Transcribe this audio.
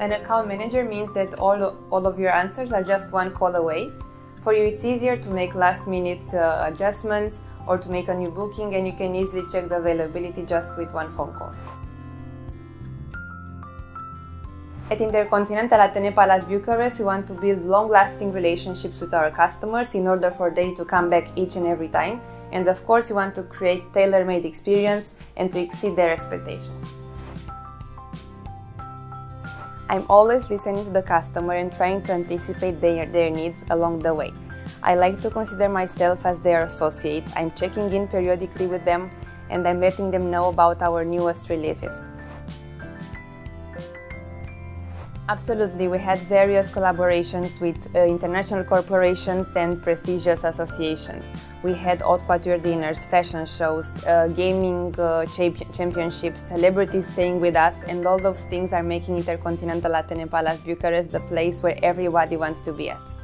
An account manager means that all, all of your answers are just one call away. For you, it's easier to make last minute uh, adjustments or to make a new booking, and you can easily check the availability just with one phone call. At Intercontinental Athenee Palace Bucharest, we want to build long lasting relationships with our customers in order for they to come back each and every time. And of course, we want to create tailor made experience and to exceed their expectations. I'm always listening to the customer and trying to anticipate their, their needs along the way. I like to consider myself as their associate. I'm checking in periodically with them and I'm letting them know about our newest releases. Absolutely, we had various collaborations with uh, international corporations and prestigious associations. We had haute couture dinners, fashion shows, uh, gaming uh, championships, celebrities staying with us, and all those things are making Intercontinental Athenee Palace Bucharest the place where everybody wants to be at.